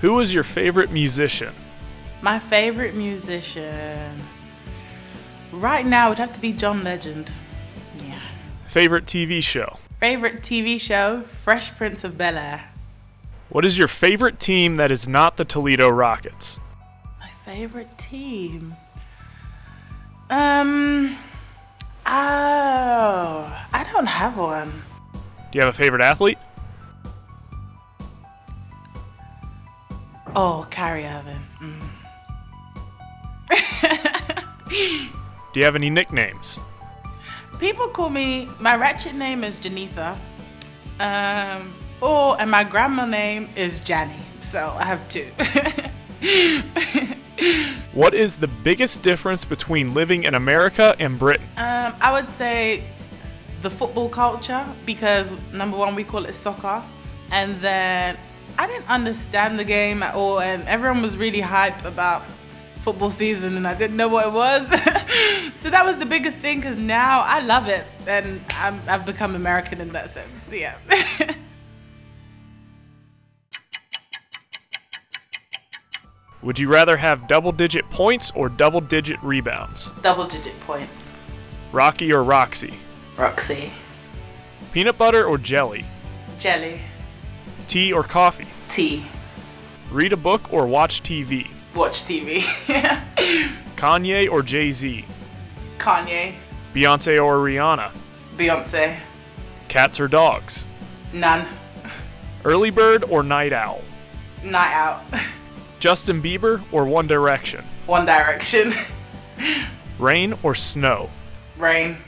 Who is your favorite musician? My favorite musician. Right now would have to be John Legend. Yeah. Favorite TV show? Favorite TV show? Fresh Prince of Bel Air. What is your favorite team that is not the Toledo Rockets? My favorite team. Um. Oh, I don't have one. Do you have a favorite athlete? Oh, Kyrie Irving. Mm. Do you have any nicknames? People call me. My ratchet name is Janitha. Um. Oh, and my grandma name is Janny. So I have two. What is the biggest difference between living in America and Britain? Um, I would say the football culture because number one we call it soccer, and then I didn't understand the game at all, and everyone was really hype about football season, and I didn't know what it was. so that was the biggest thing because now I love it, and I'm, I've become American in that sense. Yeah. Would you rather have double digit points or double digit rebounds? Double digit points. Rocky or Roxy? Roxy. Peanut butter or jelly? Jelly. Tea or coffee? Tea. Read a book or watch TV? Watch TV. Kanye or Jay Z? Kanye. Beyonce or Rihanna? Beyonce. Cats or dogs? None. Early bird or night owl? Night out. Justin Bieber or One Direction? One Direction. Rain or snow? Rain.